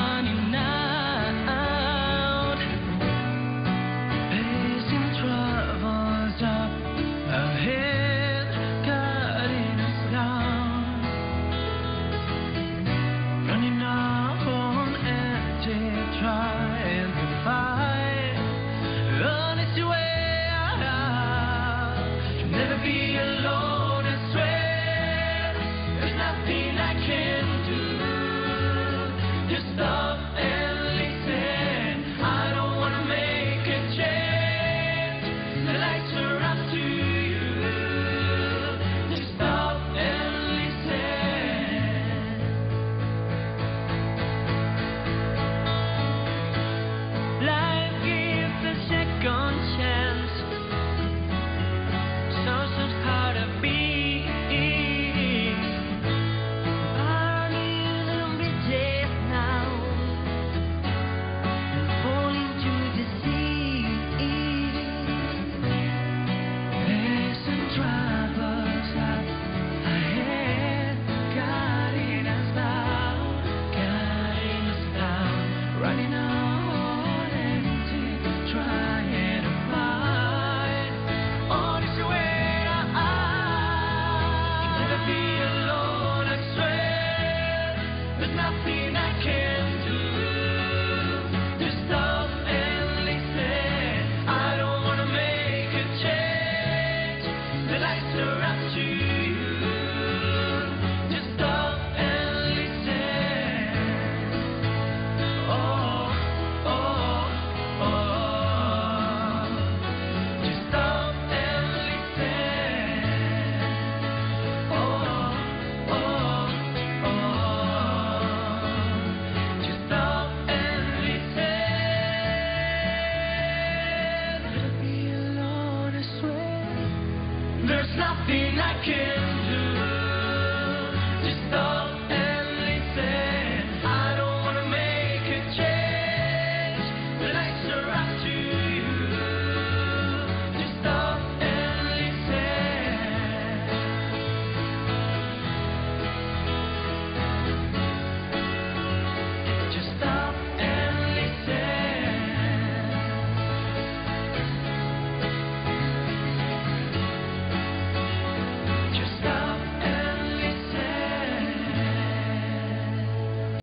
running light nothing I can do.